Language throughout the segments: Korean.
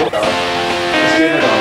Let's do it.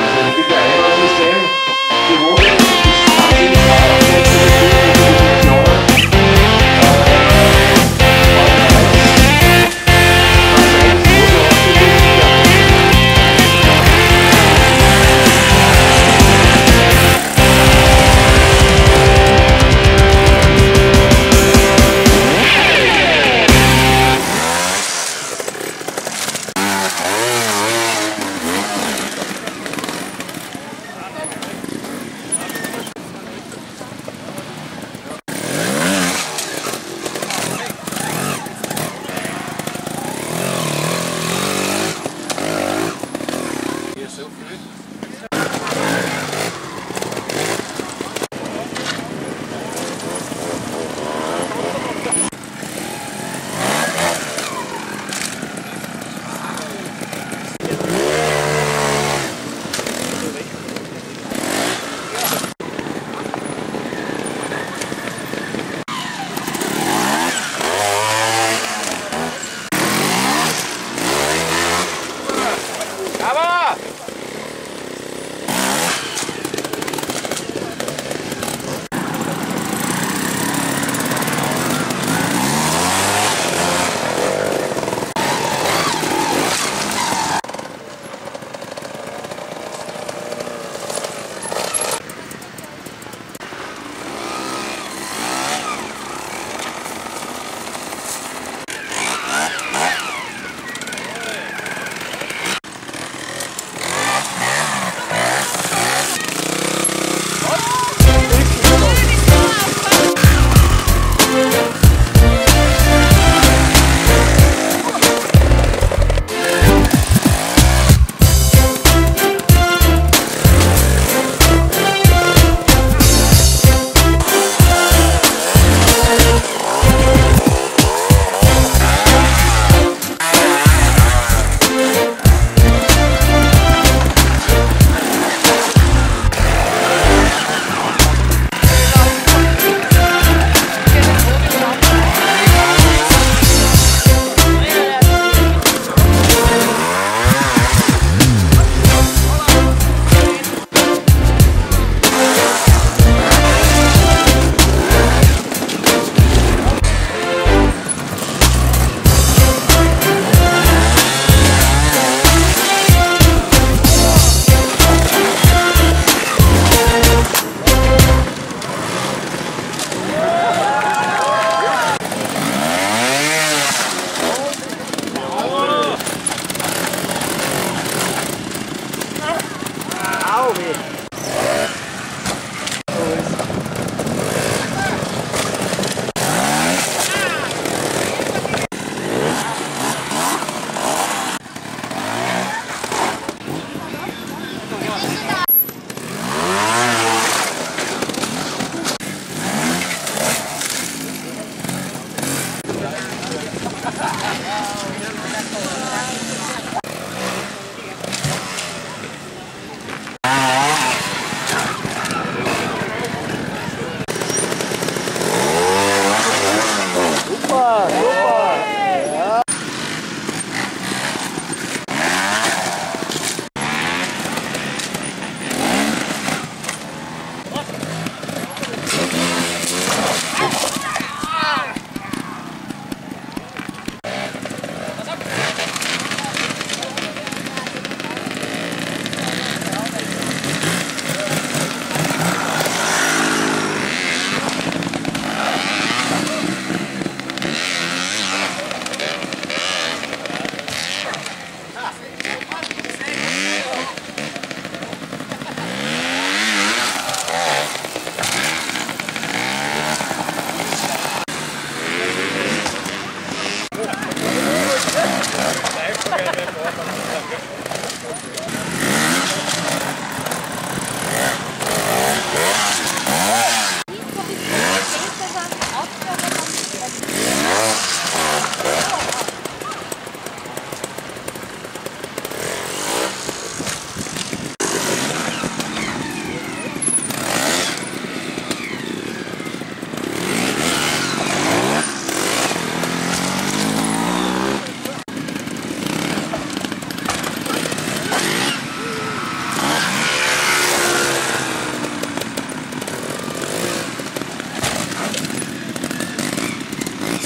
오빠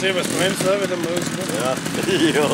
se, hvad som helst er ved dem. Ja, jo.